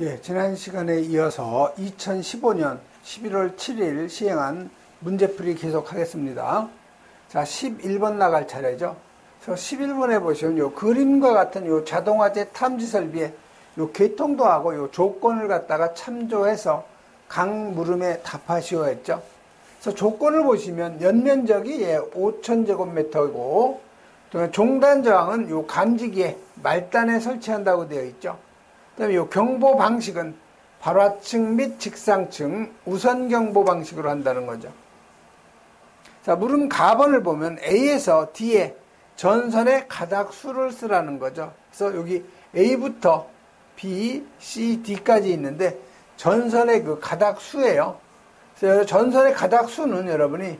예, 지난 시간에 이어서 2015년 11월 7일 시행한 문제풀이 계속하겠습니다. 자, 11번 나갈 차례죠. 그래서 11번에 보시면 요 그림과 같은 요 자동화재 탐지 설비에 요 개통도 하고 요 조건을 갖다가 참조해서 강 물음에 답하시오 했죠. 그래서 조건을 보시면 연면적이 예, 5,000제곱미터이고 종단 저항은 요 감지기에 말단에 설치한다고 되어 있죠. 그다음에 이 경보 방식은 발화층 및 직상층 우선 경보 방식으로 한다는 거죠. 자, 물음 가번을 보면 A에서 D에 전선의 가닥 수를 쓰라는 거죠. 그래서 여기 A부터 B, C, D까지 있는데 전선의 그 가닥 수예요. 그래서 전선의 가닥 수는 여러분이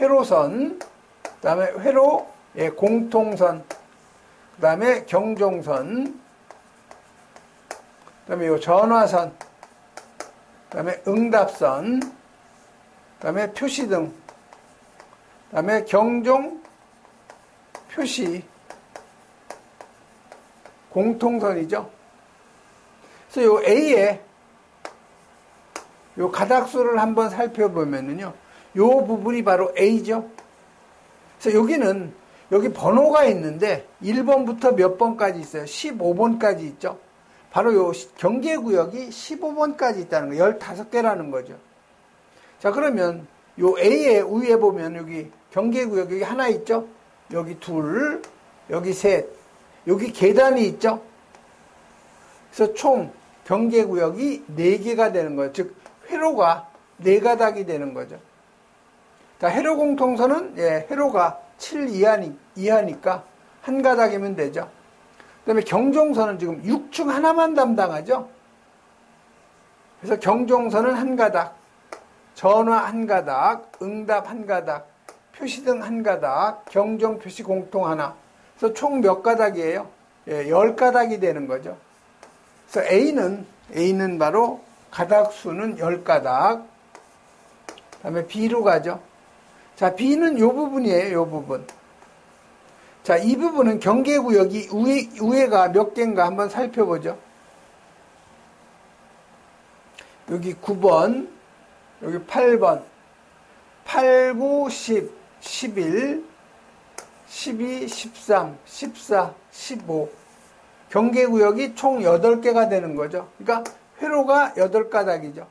회로선, 그 다음에 회로의 공통선, 그 다음에 경종선, 그 다음에 요 전화선, 그 다음에 응답선, 그 다음에 표시등, 그 다음에 경종, 표시, 공통선이죠. 그래서 요 A에 요 가닥수를 한번 살펴보면은요, 요 부분이 바로 A죠. 그래서 여기는 여기 번호가 있는데 1번부터 몇 번까지 있어요? 15번까지 있죠. 바로 요 경계 구역이 15번까지 있다는 거, 15개라는 거죠. 자, 그러면 요 A의 위에 보면 여기 경계 구역 여기 하나 있죠? 여기 둘, 여기 셋, 여기 계단이 있죠? 그래서 총 경계 구역이 4개가 되는 거예요. 즉, 회로가 4가닥이 되는 거죠. 자, 회로 공통선은, 예, 회로가 7 이하니, 이하니까 한 가닥이면 되죠. 그 다음에 경종선은 지금 6중 하나만 담당하죠. 그래서 경종선은 한 가닥, 전화 한 가닥, 응답 한 가닥, 표시등 한 가닥, 경종 표시 공통 하나. 그래서 총 몇 가닥이에요? 예, 10가닥이 되는 거죠. 그래서 A는, A는 바로 가닥 수는 10가닥. 그 다음에 B로 가죠. 자, B는 요 부분이에요, 요 부분. 자, 이 부분은 경계구역이 우회, 우회가 몇 개인가 한번 살펴보죠. 여기 9번, 여기 8번, 8, 9, 10, 11, 12, 13, 14, 15. 경계구역이 총 8개가 되는 거죠. 그러니까 회로가 8가닥이죠.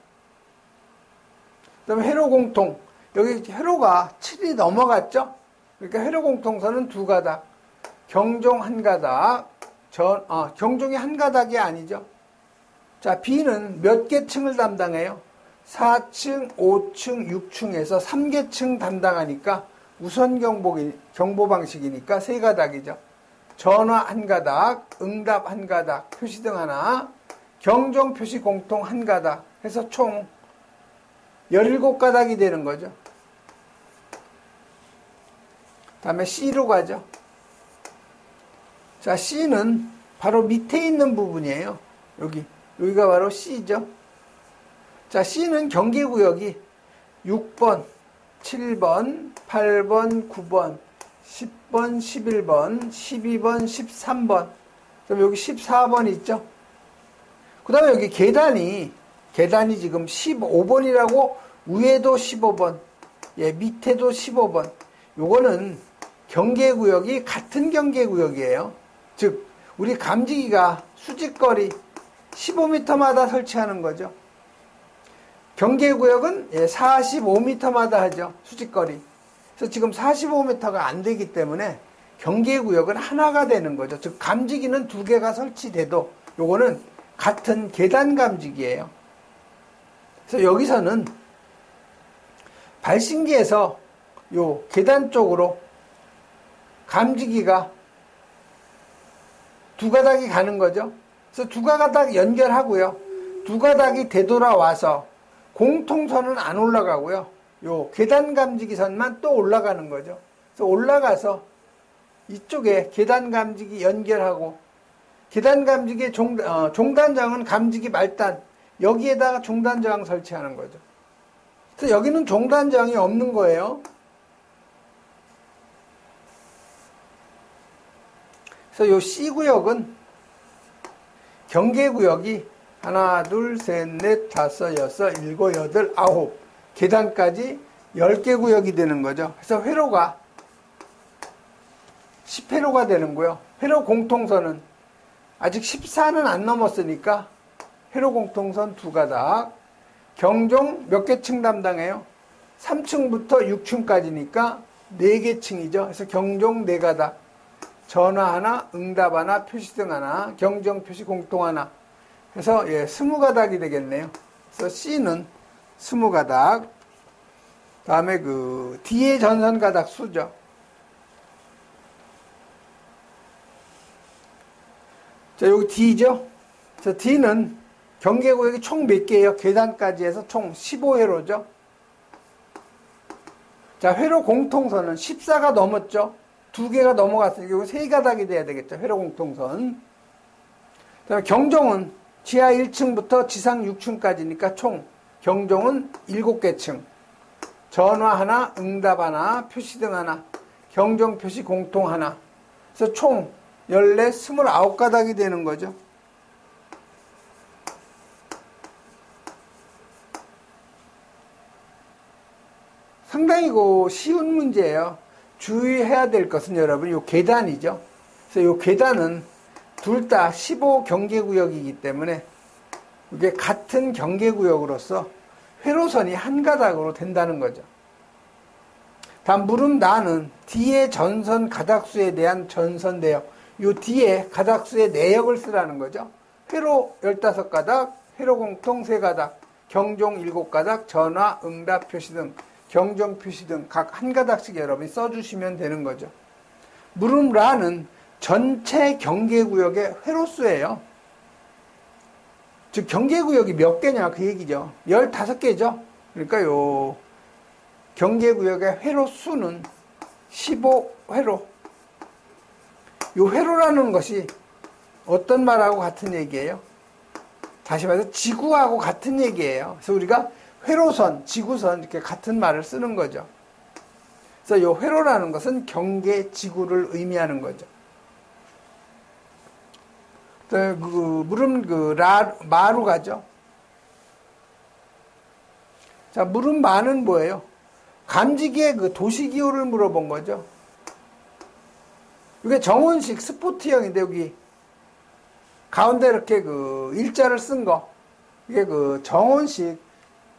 그 다음에 회로 공통. 여기 회로가 7이 넘어갔죠? 그러니까 회로 공통선은 두 가닥, 경종 한 가닥, 전, 어, 경종이 한 가닥이 아니죠. 자, B는 몇 개 층을 담당해요? 4층, 5층, 6층에서 3개 층 담당하니까 우선 경보, 경보 방식이니까 세 가닥이죠. 전화 한 가닥, 응답 한 가닥, 표시등 하나, 경종 표시 공통 한 가닥 해서 총 17가닥이 되는 거죠. 다음에 C로 가죠. 자, C는 바로 밑에 있는 부분이에요. 여기. 여기가 바로 C죠. 자, C는 경계구역이 6번, 7번, 8번, 9번, 10번, 11번, 12번, 13번. 그럼 여기 14번 있죠? 그 다음에 여기 계단이, 계단이 지금 15번이라고 위에도 15번, 예, 밑에도 15번. 요거는 경계구역이 같은 경계구역이에요. 즉, 우리 감지기가 수직거리 15m마다 설치하는 거죠. 경계구역은 45m마다 예, 하죠. 수직거리. 그래서 지금 45m가 안 되기 때문에 경계구역은 하나가 되는 거죠. 즉, 감지기는 두 개가 설치돼도 요거는 같은 계단 감지기예요. 그래서 여기서는 발신기에서 요 계단 쪽으로 감지기가 두 가닥이 가는 거죠. 그래서 두 가닥 연결하고요. 두 가닥이 되돌아와서 공통선은 안 올라가고요. 요 계단 감지기 선만 또 올라가는 거죠. 그래서 올라가서 이쪽에 계단 감지기 연결하고 계단 감지기 종, 어, 종단장은 감지기 말단 여기에다가 종단저항 설치하는 거죠. 그래서 여기는 종단저항이 없는 거예요. 그래서 요 C구역은 경계 구역이 하나, 둘, 셋, 넷, 다섯, 여섯, 일곱, 여덟, 아홉 계단까지 10개 구역이 되는 거죠. 그래서 회로가 10회로가 되는 거요. 회로 공통선은 아직 14는 안 넘었으니까 회로 공통선 두 가닥. 경종 몇 개 층 담당해요? 3층부터 6층까지니까 4개 층이죠. 그래서 경종 4가닥. 전화 하나, 응답 하나, 표시등 하나, 경정 표시 공통 하나. 그래서 예, 20가닥이 되겠네요. 그래서 C는 20가닥. 다음에 그 D의 전선 가닥 수죠. 자, 여기 D죠? 자, D는 경계구역이 총 몇 개예요? 계단까지 해서 총 15회로죠? 자, 회로 공통선은 14가 넘었죠? 두 개가 넘어갔으니까 이거 세 가닥이 돼야 되겠죠? 회로 공통선. 다음에 경종은 지하 1층부터 지상 6층까지니까 총 경종은 7개 층. 전화 하나, 응답 하나, 표시등 하나, 경종 표시 공통 하나. 그래서 총 14, 29가닥이 되는 거죠. 상당히 그 쉬운 문제예요. 주의해야 될 것은 여러분 요 계단이죠. 그래서 요 계단은 둘 다 15 경계구역이기 때문에 이게 같은 경계구역으로서 회로선이 한 가닥으로 된다는 거죠. 다음 물음 나는 뒤에 전선 가닥수에 대한 전선 내역 요 뒤에 가닥수의 내역을 쓰라는 거죠. 회로 15가닥, 회로 공통 3가닥, 경종 7가닥, 전화, 응답 표시 등, 경종 표시 등 각 한 가닥씩 여러분이 써주시면 되는 거죠. 무름라는 전체 경계구역의 회로수예요. 즉 경계구역이 몇 개냐 그 얘기죠. 15개죠. 그러니까 요 경계구역의 회로수는 15회로 요 회로라는 것이 어떤 말하고 같은 얘기예요? 다시 말해서 지구하고 같은 얘기예요. 그래서 우리가 회로선, 지구선 이렇게 같은 말을 쓰는 거죠. 그래서 요 회로라는 것은 경계 지구를 의미하는 거죠. 그, 그 물음 그 라, 마루가죠. 자, 물음 마는 뭐예요? 감지기의 그 도시 기호를 물어본 거죠. 이게 정원식 스포트형인데 여기 가운데 이렇게 그 일자를 쓴 거. 이게 그 정원식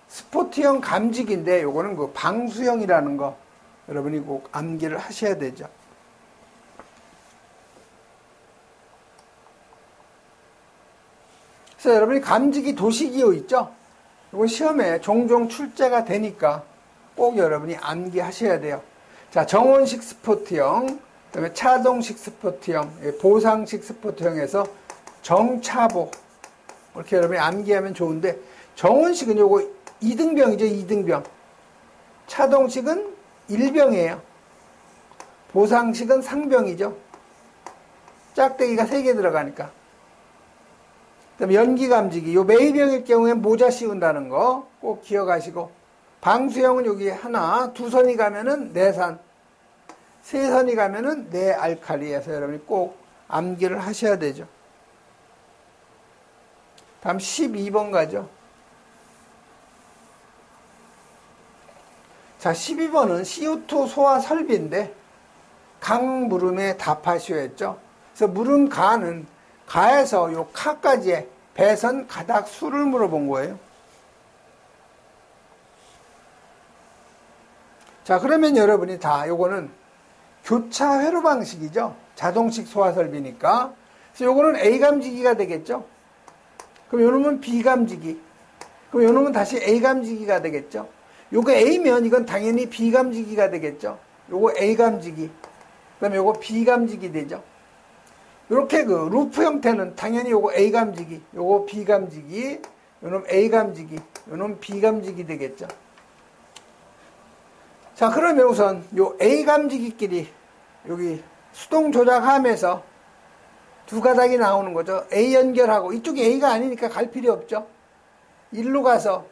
스포트형 감지기인데 요거는 그 방수형이라는 거 여러분이 꼭 암기를 하셔야 되죠. 그래서 여러분이 감지기 도시기호 있죠? 이거 시험에 종종 출제가 되니까 꼭 여러분이 암기하셔야 돼요. 자, 정원식 스포트형, 그다음에 차동식 스포트형, 예, 보상식 스포트형에서 정차보 이렇게 여러분이 암기하면 좋은데 정원식은 요거 2등병이죠, 2등병. 차동식은 1병이에요. 보상식은 상병이죠. 짝대기가 3개 들어가니까. 그다음에 연기 감지기. 요 매입형일 경우에 모자 씌운다는 거 꼭 기억하시고 방수형은 여기 하나, 두 선이 가면은 내산. 세 선이 가면은 네 알칼리에서 여러분이 꼭 암기를 하셔야 되죠. 다음 12번 가죠. 자, 12번은 CO2 소화 설비인데 강 물음에 답하시오 했죠. 그래서 물음 가는 가에서 요 카까지의 배선 가닥 수를 물어본 거예요. 자, 그러면 여러분이 다 요거는 교차 회로 방식이죠. 자동식 소화 설비니까. 그래서 요거는 A 감지기가 되겠죠. 그럼 요 놈은 B 감지기. 그럼 요 놈은 다시 A 감지기가 되겠죠. 요거 A면 이건 당연히 B 감지기가 되겠죠. 요거 A 감지기. 그 다음에 요거 B 감지기 되죠. 이렇게 그 루프 형태는 당연히 요거 A 감지기, 요거 B 감지기, 요놈 A 감지기, 요놈 B 감지기 되겠죠. 자, 그러면 우선 요 A 감지기끼리 여기 수동 조작함에서 두 가닥이 나오는 거죠. A 연결하고 이쪽이 A가 아니니까 갈 필요 없죠. 일로 가서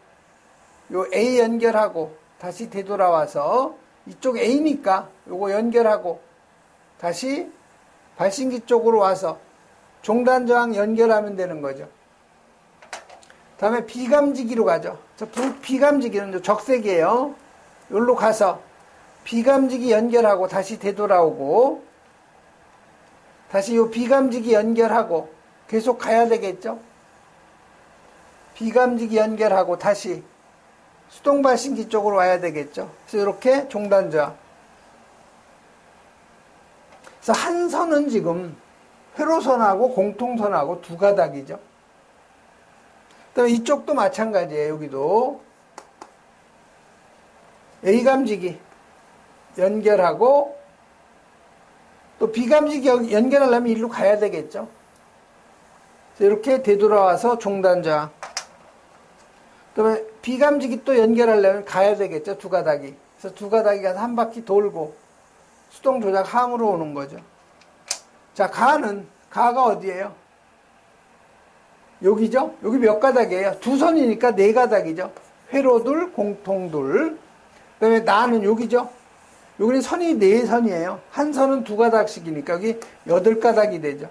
요 A 연결하고 다시 되돌아와서 이쪽 A니까 요거 연결하고 다시 발신기 쪽으로 와서 종단 저항 연결하면 되는 거죠. 다음에 비감지기로 가죠. 비감지기는 적색이에요. 여기로 가서 비감지기 연결하고 다시 되돌아오고 다시 이 비감지기 연결하고 계속 가야 되겠죠. 비감지기 연결하고 다시 수동 발신기 쪽으로 와야 되겠죠. 그래서 이렇게 종단자. 그래서 한 선은 지금 회로선하고 공통선하고 두 가닥이죠. 그다음에 이쪽도 마찬가지예요. 여기도 A 감지기 연결하고 또 B 감지기 연결하려면 일로 가야 되겠죠. 이렇게 되돌아와서 종단자. 그다음에 B 감지기 또 연결하려면 가야 되겠죠. 두 가닥이. 그래서 두 가닥이 가서 한 바퀴 돌고 수동 조작 함으로 오는 거죠. 자, 가는 가가 어디예요? 여기죠? 여기 몇 가닥이에요? 두 선이니까 네 가닥이죠. 회로둘, 공통둘. 그 다음에 나는 여기죠? 여기는 선이 네 선이에요. 한 선은 두 가닥씩이니까 여기 여덟 가닥이 되죠.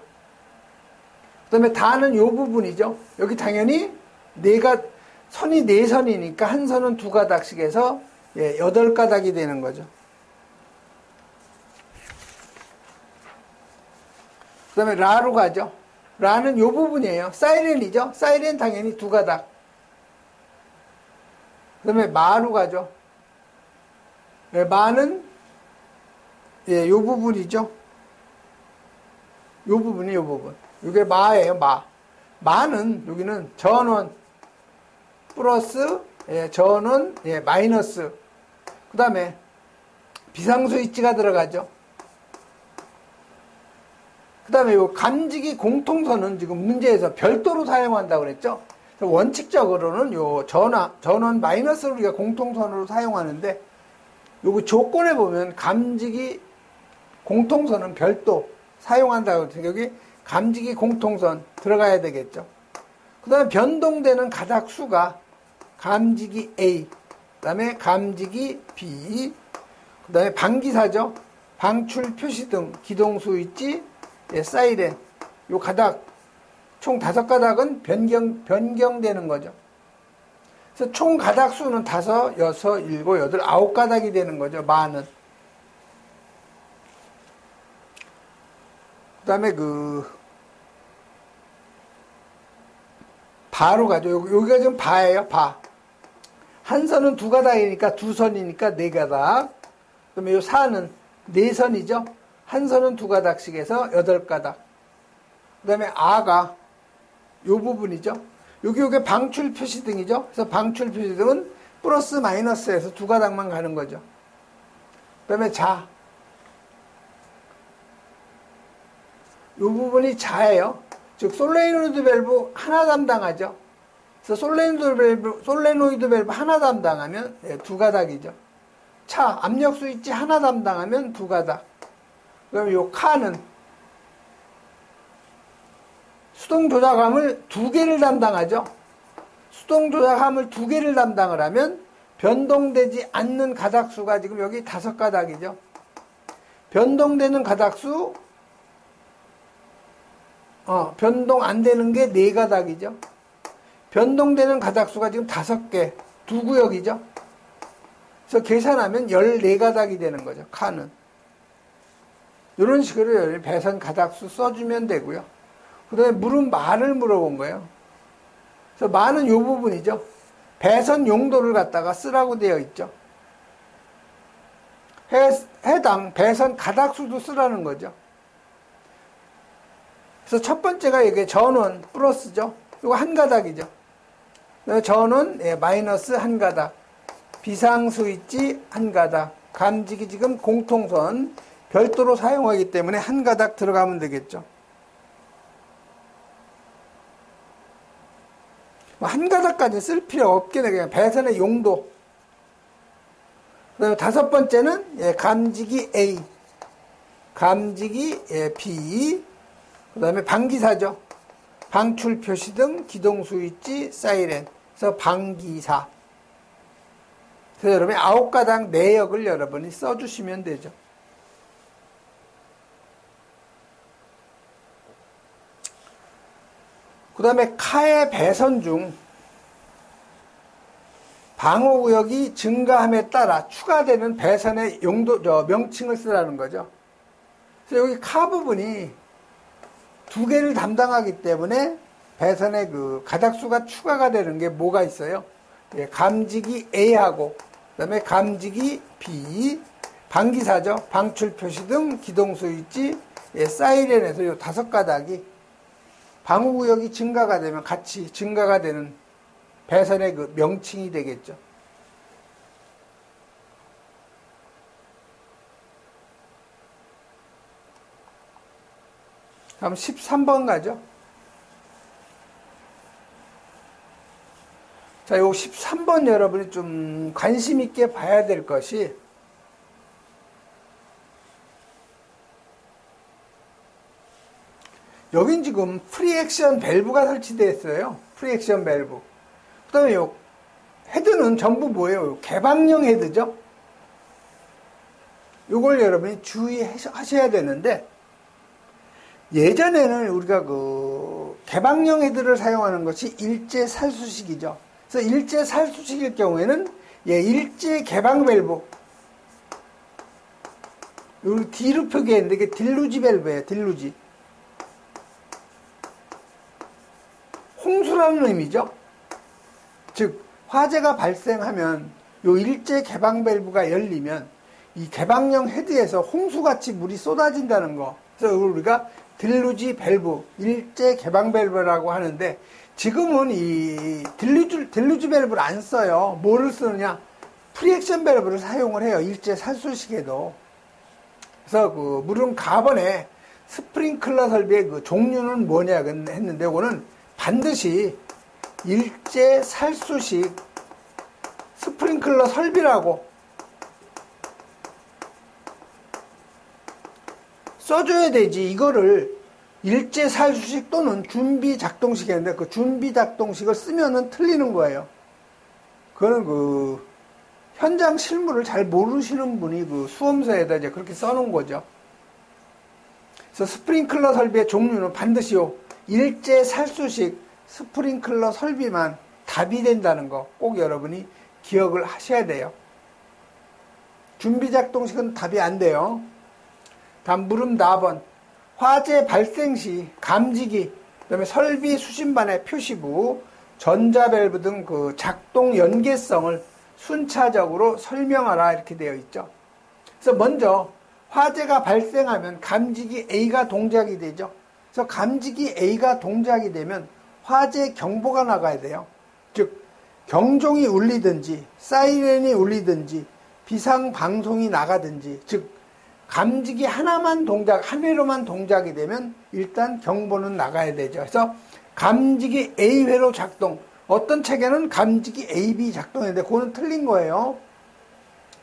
그 다음에 다는 요 부분이죠. 여기 당연히 네가 선이 네 선이니까 한 선은 두 가닥씩 해서 예, 여덟 가닥이 되는 거죠. 그 다음에 라로 가죠. 라는 요 부분이에요. 사이렌이죠. 사이렌 당연히 두 가닥. 그 다음에 마로 가죠. 네, 마는 예, 요 부분이죠. 요 부분이 요 부분. 이게 마예요, 마. 마는 여기는 전원 플러스 예, 전원 예, 마이너스. 그 다음에 비상수 위치가 들어가죠. 그 다음에 요 감지기 공통선은 지금 문제에서 별도로 사용한다고 그랬죠. 원칙적으로는 요 전화, 전원 마이너스를 우리가 공통선으로 사용하는데 요거 조건에 보면 감지기 공통선은 별도 사용한다고 해서 여기 감지기 공통선 들어가야 되겠죠. 그 다음에 변동되는 가닥수가 감지기 A, 그 다음에 감지기 B, 그 다음에 방기사죠. 방출 표시등, 기동 스위치, 예, 사이렌, 요 가닥, 총 다섯 가닥은 변경, 변경되는 거죠. 그래서 총 가닥 수는 다섯, 여섯, 일곱, 여덟, 아홉 가닥이 되는 거죠. 많은. 그 다음에 그, 바로 가죠. 여기가 지금 바예요, 바. 한 선은 두 가닥이니까 두 선이니까 네 가닥. 그다음에 요 사는 네 선이죠. 한 선은 두 가닥씩 해서 여덟 가닥. 그 다음에 아가 요 부분이죠. 여기 요게 방출 표시등이죠. 그래서 방출 표시등은 플러스 마이너스에서 두 가닥만 가는 거죠. 그 다음에 자. 요 부분이 자예요. 즉 솔레노이드 밸브 하나 담당하죠. 그래서 솔레노이드 밸브, 솔레노이드 밸브 하나 담당하면 네, 두 가닥이죠. 차 압력 스위치 하나 담당하면 두 가닥. 그럼 요 카는 수동 조작함을 두 개를 담당하죠. 수동 조작함을 두 개를 담당을 하면 변동되지 않는 가닥수가 지금 여기 다섯 가닥이죠. 변동되는 가닥수, 어, 변동 안 되는 게 네 가닥이죠. 변동되는 가닥수가 지금 다섯 개, 두 구역이죠. 그래서 계산하면 열네 가닥이 되는 거죠. 칸은. 이런 식으로 배선 가닥수 써주면 되고요. 그 다음에 물은 말을 물어본 거예요. 그래서 말은 이 부분이죠. 배선 용도를 갖다가 쓰라고 되어 있죠. 해, 해당 배선 가닥수도 쓰라는 거죠. 그래서 첫 번째가 이게 전원 플러스죠. 이거 한 가닥이죠. 전원 예, 마이너스 한 가닥. 비상 스위치 한 가닥. 감지기 지금 공통선 별도로 사용하기 때문에 한 가닥 들어가면 되겠죠. 뭐한 가닥까지 쓸 필요 없게 그냥 배선의 용도. 그 다음에 다섯 번째는 예, 감지기 A, 감지기 예, B, 그 다음에 방기사죠. 방출 표시 등 기동 스위치, 사이렌. 그래서 방기사. 그래서 여러분이 아홉 가닥 내역을 여러분이 써주시면 되죠. 그 다음에 카의 배선 중 방호구역이 증가함에 따라 추가되는 배선의 용도, 저, 명칭을 쓰라는 거죠. 그래서 여기 카 부분이 두 개를 담당하기 때문에 배선의 그 가닥수가 추가가 되는 게 뭐가 있어요? 예, 감지기 A하고, 그 다음에 감지기 B, 방기사죠. 방출 표시 등 기동 스위치, 예, 사이렌에서 이 다섯 가닥이 방호 구역이 증가가 되면 같이 증가가 되는 배선의 그 명칭이 되겠죠. 다음 13번 가죠. 자, 요 13번 여러분이 좀 관심 있게 봐야 될 것이 여긴 지금 preaction 밸브가 설치되어 있어요. preaction 밸브. 그 다음에 요 헤드는 전부 뭐예요? 개방형 헤드죠? 요걸 여러분이 주의하셔야 되는데, 예전에는 우리가 그 개방형 헤드를 사용하는 것이 일제 살수식이죠. 그래서 일제 살수식일 경우에는 예, 일제 개방 밸브. 여기 D로 표기했는데 이게 deluge 밸브예요. deluge. 홍수라는 의미죠. 즉 화재가 발생하면 요 일제 개방 밸브가 열리면 이 개방형 헤드에서 홍수같이 물이 쏟아진다는 거. 그래서 우리가 deluge 밸브, 일제 개방 밸브라고 하는데 지금은 이 deluge, deluge 밸브를 안 써요. 뭐를 쓰느냐? preaction 밸브를 사용을 해요. 일제 살수식에도. 그래서 그 물음 가번에 스프링클러 설비의 그 종류는 뭐냐 했는데 이거는 반드시 일제 살수식 스프링클러 설비라고 써줘야 되지. 이거를 일제 살수식 또는 준비 작동식이었는데 그 준비 작동식을 쓰면은 틀리는 거예요. 그거는 그 현장 실물을 잘 모르시는 분이 그 수험서에다 이제 그렇게 써놓은 거죠. 그래서 스프링클러 설비의 종류는 반드시요. 일제 살수식 스프링클러 설비만 답이 된다는 거 꼭 여러분이 기억을 하셔야 돼요. 준비 작동식은 답이 안 돼요. 물음 4번. 화재 발생 시 감지기, 그다음에 설비 수신반의 표시부, 전자밸브 등 그 작동 연계성을 순차적으로 설명하라 이렇게 되어 있죠. 그래서 먼저 화재가 발생하면 감지기 A가 동작이 되죠. 그래서 감지기 A가 동작이 되면 화재 경보가 나가야 돼요. 즉 경종이 울리든지 사이렌이 울리든지 비상 방송이 나가든지 즉 감지기 하나만 동작 한 회로만 동작이 되면 일단 경보는 나가야 되죠. 그래서 감지기 A회로 작동 어떤 책에는 감지기 AB 작동했는데 그거는 틀린 거예요.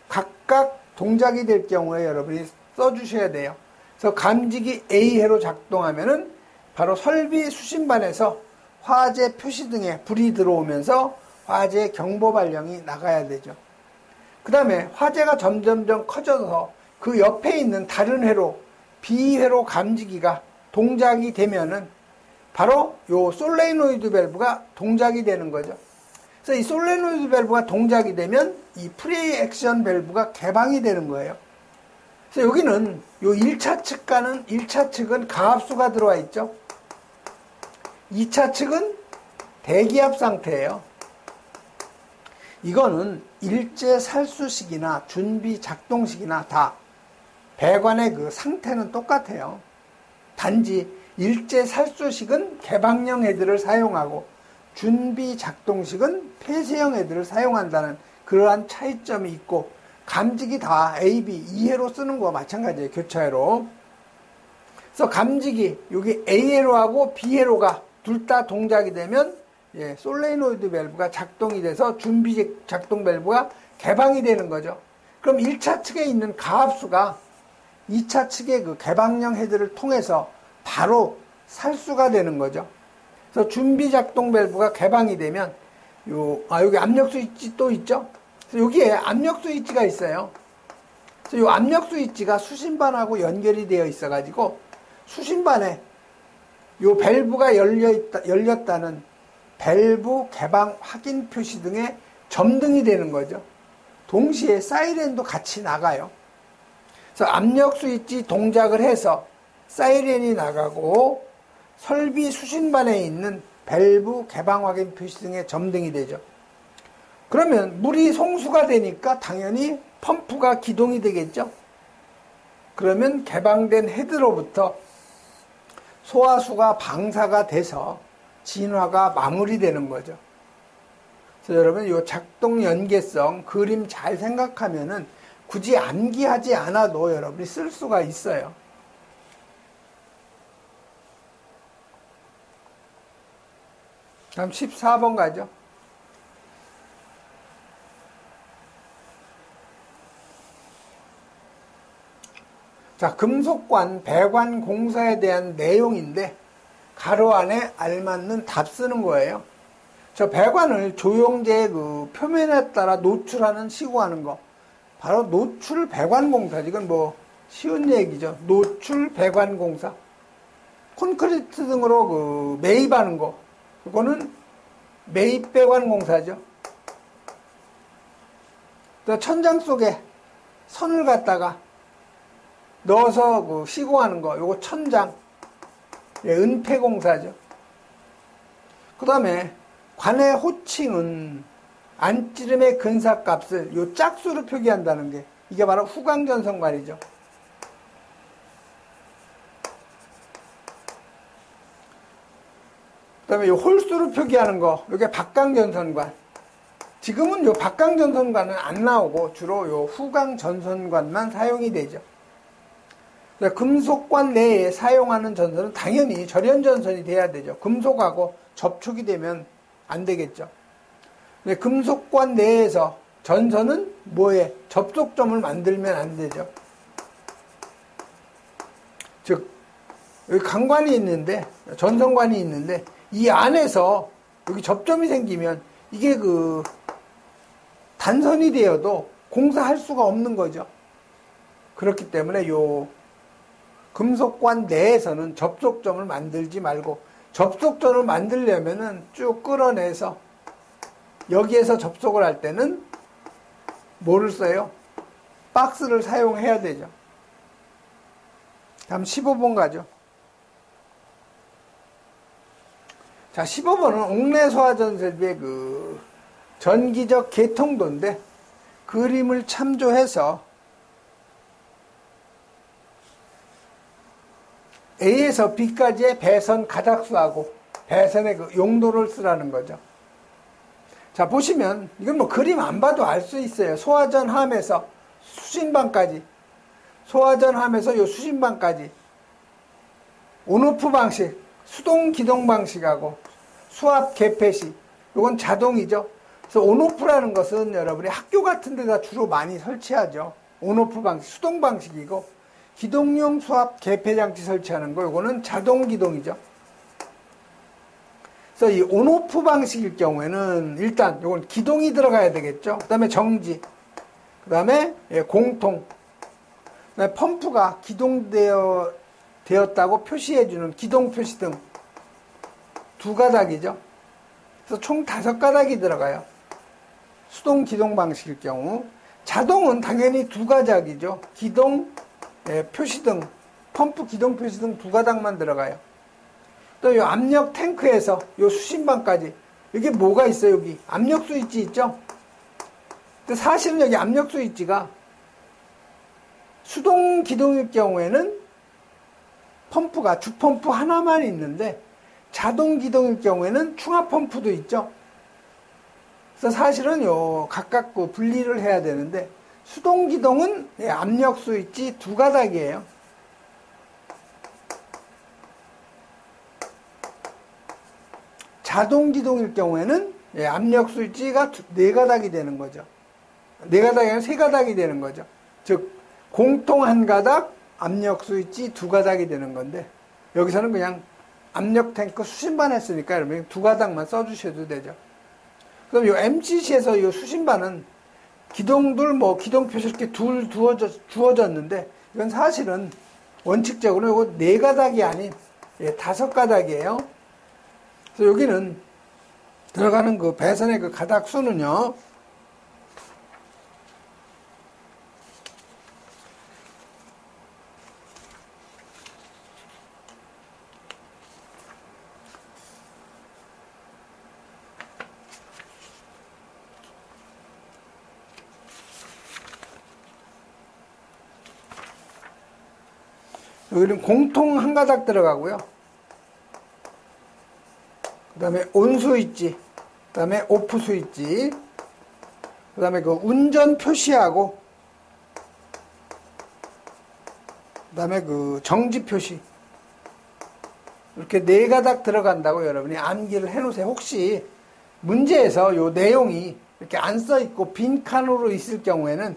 각각 동작이 될 경우에 여러분이 써주셔야 돼요. 그래서 감지기 A회로 작동하면은 바로 설비 수신반에서 화재 표시 등에 불이 들어오면서 화재 경보 발령이 나가야 되죠. 그 다음에 화재가 점점점 커져서 그 옆에 있는 다른 회로 B회로 감지기가 동작이 되면은 바로 요 솔레노이드 밸브가 동작이 되는 거죠. 그래서 이 솔레노이드 밸브가 동작이 되면 이 preaction 밸브가 개방이 되는 거예요. 그래서 여기는 요 1차 측과는 1차 측은 가압수가 들어와 있죠. 2차 측은 대기압 상태예요. 이거는 일제 살수식이나 준비 작동식이나 다 배관의 그 상태는 똑같아요. 단지 일제 살수식은 개방형 헤드를 사용하고 준비 작동식은 폐쇄형 헤드를 사용한다는 그러한 차이점이 있고 감지기 다 A, B, 2회로 쓰는 거와 마찬가지예요. 교차회로. 그래서 감지기 여기 A회로하고 B회로가 둘 다 동작이 되면 예, 솔레노이드 밸브가 작동이 돼서 준비 작동 밸브가 개방이 되는 거죠. 그럼 1차 측에 있는 가압수가 2차 측의 그 개방형 헤드를 통해서 바로 살수가 되는 거죠. 그래서 준비 작동 밸브가 개방이 되면 요, 아, 여기 압력 스위치 또 있죠? 여기에 압력 스위치가 있어요. 그래서 이 압력 스위치가 수신반하고 연결이 되어 있어가지고 수신반에 요 밸브가 열려 있다, 열렸다는 밸브 개방 확인 표시등이 점등이 되는 거죠. 동시에 사이렌도 같이 나가요. 그래서 압력 스위치 동작을 해서 사이렌이 나가고 설비 수신반에 있는 밸브 개방 확인 표시등이 점등이 되죠. 그러면 물이 송수가 되니까 당연히 펌프가 기동이 되겠죠. 그러면 개방된 헤드로부터 소화수가 방사가 돼서 진화가 마무리되는 거죠. 그래서 여러분 이 작동 연계성 그림 잘 생각하면은 굳이 암기하지 않아도 여러분이 쓸 수가 있어요. 다음 14번 가죠. 자, 금속관, 배관 공사에 대한 내용인데 가로 안에 알맞는 답 쓰는 거예요. 저 배관을 조영제 그 표면에 따라 노출하는 시구하는 거. 바로 노출 배관 공사. 이건 뭐 쉬운 얘기죠. 노출 배관 공사. 콘크리트 등으로 그 매입하는 거. 그거는 매입 배관 공사죠. 또 천장 속에 선을 갖다가 넣어서 그 시공하는 거. 요거 천장. 예, 은폐 공사죠. 그 다음에 관의 호칭은 안찌름의 근사값을 요 짝수로 표기한다는 게 이게 바로 후광전선관이죠. 그 다음에 요 홀수로 표기하는 거, 요게 박강전선관. 지금은 요 박강전선관은 안 나오고 주로 요 후광전선관만 사용이 되죠. 금속관 내에 사용하는 전선은 당연히 절연전선이 돼야 되죠. 금속하고 접촉이 되면 안 되겠죠. 금속관 내에서 전선은 뭐에 접속점을 만들면 안 되죠. 즉 여기 강관이 있는데 전선관이 있는데 이 안에서 여기 접점이 생기면 이게 그 단선이 되어도 공사할 수가 없는 거죠. 그렇기 때문에 요 금속관 내에서는 접속점을 만들지 말고 접속점을 만들려면은 쭉 끌어내서 여기에서 접속을 할 때는 뭐를 써요? 박스를 사용해야 되죠. 다음 15번 가죠. 자, 15번은 옥내 소화전 설비의 그 전기적 개통도인데 그림을 참조해서 A에서 B까지의 배선 가닥수하고 배선의 그 용도를 쓰라는 거죠. 자, 보시면, 이건 뭐 그림 안 봐도 알 수 있어요. 소화전 함에서 수신방까지. 소화전 함에서 요 수신방까지. 온오프 방식, 수동 기동 방식하고 수압 개폐시. 이건 자동이죠. 그래서 온오프라는 것은 여러분이 학교 같은 데다 주로 많이 설치하죠. 온오프 방식, 수동 방식이고 기동용 수압 개폐 장치 설치하는 거 이거는 자동 기동이죠. 그래서 이 온오프 방식일 경우에는 일단 이건 기동이 들어가야 되겠죠. 그 다음에 정지, 그 다음에 예, 공통, 그다음에 펌프가 기동되어 되었다고 표시해주는 기동 표시 등 두 가닥이죠. 그래서 총 다섯 가닥이 들어가요. 수동 기동 방식일 경우 자동은 당연히 두 가닥이죠. 기동, 예, 표시 등, 펌프 기동 표시 등 두 가닥만 들어가요. 또 이 압력 탱크에서 이 수신방까지 여기 뭐가 있어요 여기 압력 스위치 있죠? 근데 사실은 여기 압력 스위치가 수동 기동일 경우에는 펌프가 주펌프 하나만 있는데 자동 기동일 경우에는 충합 펌프도 있죠. 그래서 사실은 요 각각 그 분리를 해야 되는데 수동 기동은 예, 압력 스위치 두 가닥이에요. 자동 기동일 경우에는 예, 압력 스위치가 네 가닥이 되는 거죠. 네 가닥이 아니라 세 가닥이 되는 거죠. 즉 공통 한 가닥, 압력 스위치 두 가닥이 되는 건데 여기서는 그냥 압력 탱크 수신반 했으니까 여러분 두 가닥만 써주셔도 되죠. 그럼 이 MCC에서 이 수신반은 기동들 뭐 기동 표시 이렇게 둘 두어져, 주어졌는데 이건 사실은 원칙적으로 이거 네 가닥이 아닌 예, 다섯 가닥이에요. 그래서 여기는 들어가는 그 배선의 그 가닥 수는요. 여기는 공통 한 가닥 들어가고요. 그 다음에 온수 있지. 그 다음에 오프수 있지. 그 다음에 그 운전 표시하고, 그 다음에 그 정지 표시. 이렇게 네 가닥 들어간다고 여러분이 암기를 해 놓으세요. 혹시 문제에서 요 내용이 이렇게 안 써 있고 빈 칸으로 있을 경우에는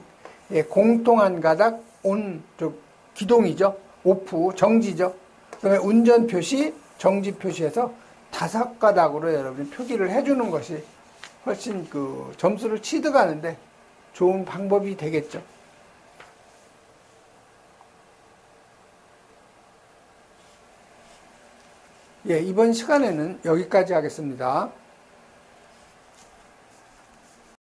예, 공통한 가닥 온, 저, 기동이죠. 오프, 정지죠. 그 다음에 운전 표시, 정지 표시해서 다섯 가닥으로 여러분이 표기를 해주는 것이 훨씬 그 점수를 취득하는데 좋은 방법이 되겠죠. 예, 이번 시간에는 여기까지 하겠습니다.